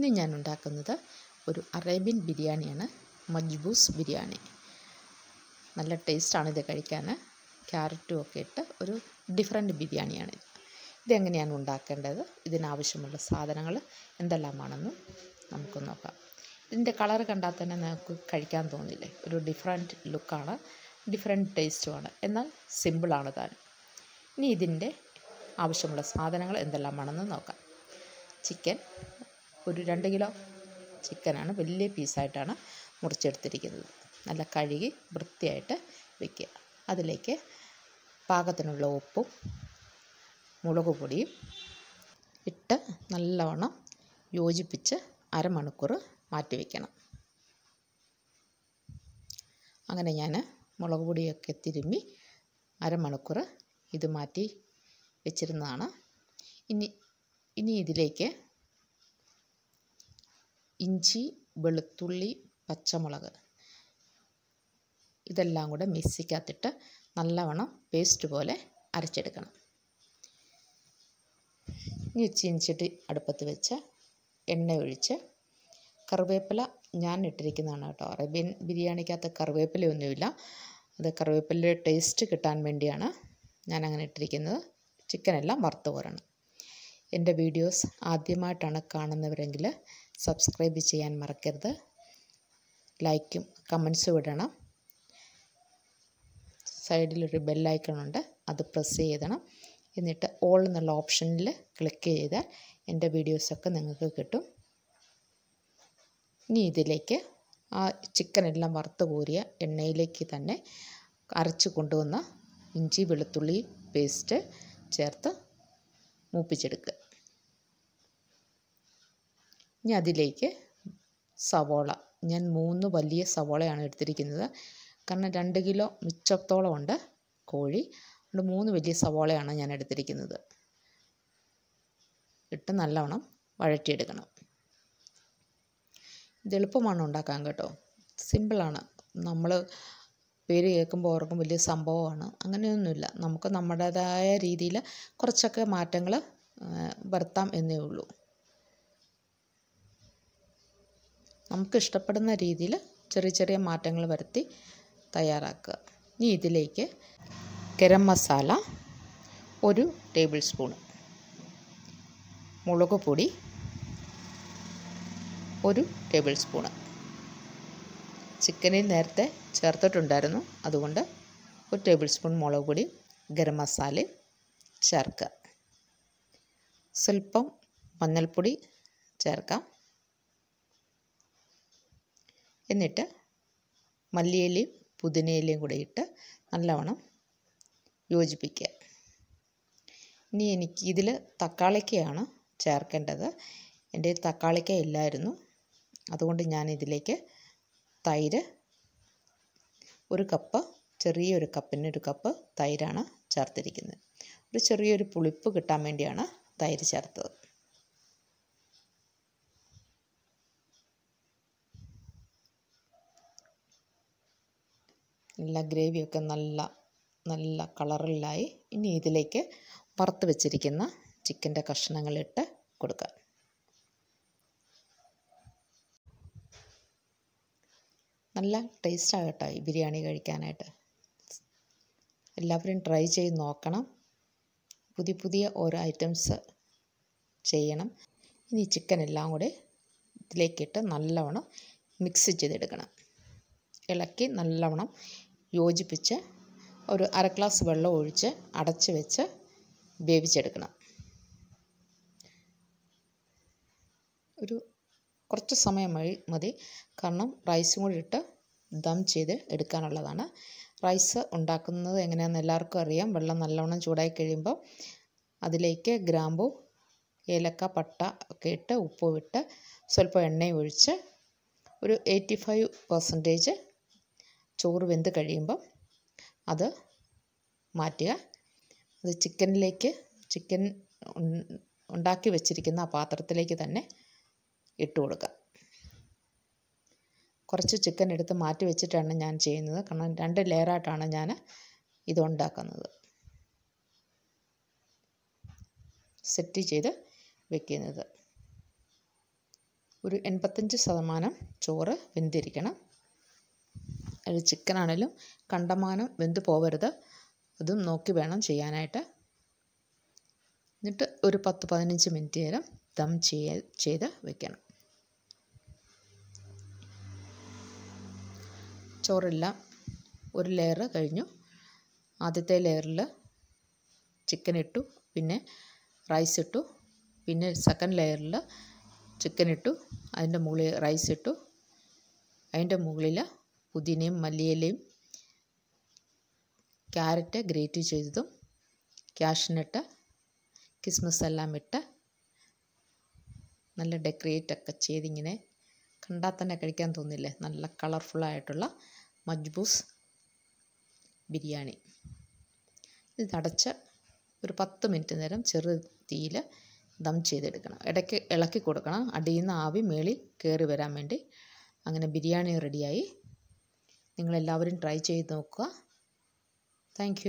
ഇന്ന് ഞാൻ ഉണ്ടാക്കുന്നത് ഒരു അറേബ്യൻ ബിരിയാണിയാണ് മജ്ബൂസ് ബിരിയാണി. നല്ല ടേസ്റ്റാണ് ഇത് കഴിക്കാൻ ക്യാരറ്റും ഒക്കെ ഇട്ട് ഒരു ഡിഫറെന്റ് ബിരിയാണിയാണ് ഇതെങ്ങനെയാണ് ഉണ്ടാക്കേണ്ടത്? ഇതിനാവശ്യമുള്ള സാധനങ്ങൾ എന്തെല്ലാമാണെന്നും നമുക്ക് നോക്കാം. ഇതിന്റെ കളർ കണ്ടാൽ തന്നെ നമുക്ക് കഴിക്കാൻ തോന്നില്ലേ? ഒരു ഡിഫറെന്റ് ലുക്കാണ് ഡിഫറെന്റ് ടേസ്റ്റുമാണ്. എന്നാൽ സിമ്പിളാണ് താൻ. ഇനി ഇതിന്റെ ആവശ്യമുള്ള സാധനങ്ങൾ എന്തെല്ലാമാണെന്ന് നോക്കാം. ചിക്കൻ ഒരു രണ്ട് കിലോ ചിക്കനാണ് വലിയ പീസായിട്ടാണ് മുറിച്ചെടുത്തിരിക്കുന്നത്. നല്ല കഴുകി വൃത്തിയായിട്ട് വയ്ക്കുക അതിലേക്ക് പാകത്തിനുള്ള ഉപ്പും മുളക് പൊടിയും ഇട്ട് നല്ലവണ്ണം യോജിപ്പിച്ച് അരമണിക്കൂർ മാറ്റി വയ്ക്കണം അങ്ങനെ ഞാൻ മുളക് പൊടിയൊക്കെ തിരുമ്മി അരമണിക്കൂർ ഇത് മാറ്റി വെച്ചിരുന്നതാണ്. ഇനി ഇനി ഇതിലേക്ക് ഇഞ്ചി വെളുത്തുള്ളി പച്ചമുളക്. ഇതെല്ലാം കൂടെ മിക്സിക്കകത്തിട്ട് നല്ലവണ്ണം പേസ്റ്റ് പോലെ അരച്ചെടുക്കണം. ഇനി ഇഞ്ചിട്ട് അടുപ്പത്ത് വെച്ച് എണ്ണ ഒഴിച്ച് കറിവേപ്പില ഞാൻ ഇട്ടിരിക്കുന്നതാണ് കേട്ടോ. അറേബ്യൻ ബിരിയാണിക്കകത്ത് കറിവേപ്പിലയൊന്നുമില്ല. അത് കറിവേപ്പിലയുടെ ടേസ്റ്റ് കിട്ടാൻ വേണ്ടിയാണ് ഞാൻ അങ്ങനെ ഇട്ടിരിക്കുന്നത്. ചിക്കനെല്ലാം വറുത്ത് കോരണം എന്റെ വീഡിയോസ് ആദ്യമായിട്ടാണ് കാണുന്നവരെങ്കിൽ സബ്സ്ക്രൈബ് ചെയ്യാൻ മറക്കരുത്. ലൈക്കും കമൻസും ഇടണം. സൈഡിലൊരു ബെല്ലൈക്കണുണ്ട്. അത് പ്രസ് ചെയ്തണം. എന്നിട്ട് ഓൾ എന്നുള്ള ഓപ്ഷനിൽ ക്ലിക്ക് ചെയ്താൽ എന്റെ വീഡിയോസൊക്കെ നിങ്ങൾക്ക് കിട്ടും. ഇനി ഇതിലേക്ക് ആ ചിക്കൻ എല്ലാം വറുത്ത് കോരിയ എണ്ണയിലേക്ക് തന്നെ അരച്ച് കൊണ്ടുവന്ന ഇഞ്ചി വെളുത്തുള്ളി പേസ്റ്റ് ചേർത്ത് മൂപ്പിച്ചെടുക്കുക. ഇനി അതിലേക്ക് സവോള. ഞാൻ മൂന്ന് വലിയ സവോളയാണ് എടുത്തിരിക്കുന്നത്. കാരണം രണ്ട് കിലോ മിച്ചത്തോളം ഉണ്ട് കോഴി. അതുകൊണ്ട് മൂന്ന് വലിയ സവോളയാണ് ഞാൻ എടുത്തിരിക്കുന്നത്. ഇട്ട് നല്ലവണ്ണം വഴറ്റിയെടുക്കണം. ഇത് എളുപ്പമാണ് ഉണ്ടാക്കാൻ കേട്ടോ. സിമ്പിളാണ്. നമ്മൾ പേര് കേൾക്കുമ്പോൾ ഓർക്കും വലിയ സംഭവമാണ്. അങ്ങനെയൊന്നുമില്ല. നമുക്ക് നമ്മുടേതായ രീതിയിൽ കുറച്ചൊക്കെ മാറ്റങ്ങൾ വരുത്താം എന്നേ ഉള്ളൂ. നമുക്ക് ഇഷ്ടപ്പെടുന്ന രീതിയിൽ ചെറിയ ചെറിയ മാറ്റങ്ങൾ വരുത്തി തയ്യാറാക്കുക. ഇനി ഇതിലേക്ക് ഗരം മസാല ഒരു ടേബിൾ സ്പൂൺ മുളക് പൊടി ഒരു ടേബിൾ സ്പൂണ്. ചിക്കനിൽ നേരത്തെ ചേർത്തിട്ടുണ്ടായിരുന്നു. അതുകൊണ്ട് ഒരു ടേബിൾ സ്പൂൺ മുളക് പൊടി ഗരം മസാല ചേർക്കുക. സ്വല്പം മഞ്ഞൾപ്പൊടി ചേർക്കാം. എന്നിട്ട് മല്ലിയിലയും പുതിനയിലയും കൂടെ ഇട്ട് നല്ലവണ്ണം യോജിപ്പിക്കുക. ഇനി എനിക്ക് ഇതിൽ തക്കാളിക്കയാണ് ചേർക്കേണ്ടത്. എന്റെ തക്കാളിക്ക ഇല്ലായിരുന്നു. അതുകൊണ്ട് ഞാൻ ഇതിലേക്ക് തൈര് ഒരു കപ്പ് ചെറിയൊരു കപ്പിന് ഒരു കപ്പ് തൈരാണ് ചേർത്തിരിക്കുന്നത്. ഒരു ചെറിയൊരു പുളിപ്പ് കിട്ടാൻ വേണ്ടിയാണ് തൈര് ചേർത്തത്. നല്ല ഗ്രേവിയൊക്കെ നല്ല നല്ല കളറിലായി ഇനി ഇതിലേക്ക് വറുത്ത് വെച്ചിരിക്കുന്ന ചിക്കന്റെ കഷ്ണങ്ങളിട്ട് കൊടുക്കുക. നല്ല ടേസ്റ്റാണ് കേട്ടോ ഈ ബിരിയാണി കഴിക്കാനായിട്ട്. എല്ലാവരും ട്രൈ ചെയ്ത് നോക്കണം. പുതിയ പുതിയ ഓരോ ഐറ്റംസ് ചെയ്യണം. ഇനി ചിക്കൻ എല്ലാം കൂടെ ഇതിലേക്കിട്ട് നല്ലവണ്ണം മിക്സ് ചെയ്തെടുക്കണം. ഇളക്കി നല്ലവണ്ണം യോജിപ്പിച്ച് ഒരു അര ഗ്ലാസ് വെള്ളം ഒഴിച്ച് അടച്ച് വെച്ച് വേവിച്ചെടുക്കണം. ഒരു കുറച്ച് സമയം മതി. കാരണം റൈസും കൂടി ഇട്ട് ദം ചെയ്ത് എടുക്കാനുള്ളതാണ്. റൈസ് ഉണ്ടാക്കുന്നത് എങ്ങനെയാണെന്ന് എല്ലാവർക്കും അറിയാം. വെള്ളം നല്ലവണ്ണം ചൂടായി കഴിയുമ്പോൾ അതിലേക്ക് ഗ്രാമ്പു ഏലക്ക പട്ട ഒക്കെ ഇട്ട് ഉപ്പും ഇട്ട് സ്വല്പം എണ്ണയും ഒഴിച്ച് ഒരു എയ്റ്റി ഫൈവ് പെർസെന്റേജ് ചോറ് വെന്ത് കഴിയുമ്പം അത് മാറ്റുക. അത് ചിക്കനിലേക്ക് ചിക്കൻ ഉണ്ടാക്കി വെച്ചിരിക്കുന്ന ആ പാത്രത്തിലേക്ക് തന്നെ ഇട്ട് കൊടുക്കുക. കുറച്ച് ചിക്കൻ എടുത്ത് മാറ്റി വെച്ചിട്ടാണ് ഞാൻ ചെയ്യുന്നത്. കാരണം രണ്ട് ലെയറായിട്ടാണ് ഞാൻ ഇത് ഉണ്ടാക്കുന്നത്. സെറ്റ് ചെയ്ത് വെക്കുന്നത്. ഒരു എൺപത്തഞ്ച് ശതമാനം ചോറ് വെന്തിരിക്കണം. അത് ചിക്കനാണേലും കണ്ടമാനം വെന്ത് പോവരുത്. അതും നോക്കി വേണം ചെയ്യാനായിട്ട്. എന്നിട്ട് ഒരു പത്ത് പതിനഞ്ച് മിനിറ്റ് നേരം ദം ചെയ്യ ചെയ്ത് വെക്കണം. ചോറെല്ലാം ഒരു ലെയർ കഴിഞ്ഞു. ആദ്യത്തെ ലെയറിൽ ചിക്കൻ ഇട്ടു പിന്നെ റൈസ് ഇട്ടു പിന്നെ സെക്കൻഡ് ലെയറിൽ ചിക്കൻ ഇട്ടു അതിന്റെ മുകളിൽ റൈസ് ഇട്ടു. അതിന്റെ മുകളിൽ പുതിനയും മല്ലിയിലയും ക്യാരറ്റ് ഗ്രേറ്റ് ചെയ്തതും ക്യാഷ്നട്ട് കിസ്മസ് എല്ലാം ഇട്ട് നല്ല ഡെക്കറേറ്റ് ഒക്കെ ചെയ്തിങ്ങനെ കണ്ടാൽ തന്നെ കഴിക്കാൻ തോന്നില്ലേ? നല്ല കളർഫുള്ളായിട്ടുള്ള മജ്ബൂസ് ബിരിയാണി. ഇത് അടച്ച് ഒരു പത്ത് മിനിറ്റ് നേരം ചെറു തീയിൽ ദം ചെയ്തെടുക്കണം. ഇടയ്ക്ക് ഇളക്കി കൊടുക്കണം. അടിയിൽ നിന്ന് ആവി മേളിൽ കയറി വരാൻ വേണ്ടി. അങ്ങനെ ബിരിയാണി റെഡിയായി. നിങ്ങളെല്ലാവരും ട്രൈ ചെയ്ത് നോക്കുക. താങ്ക്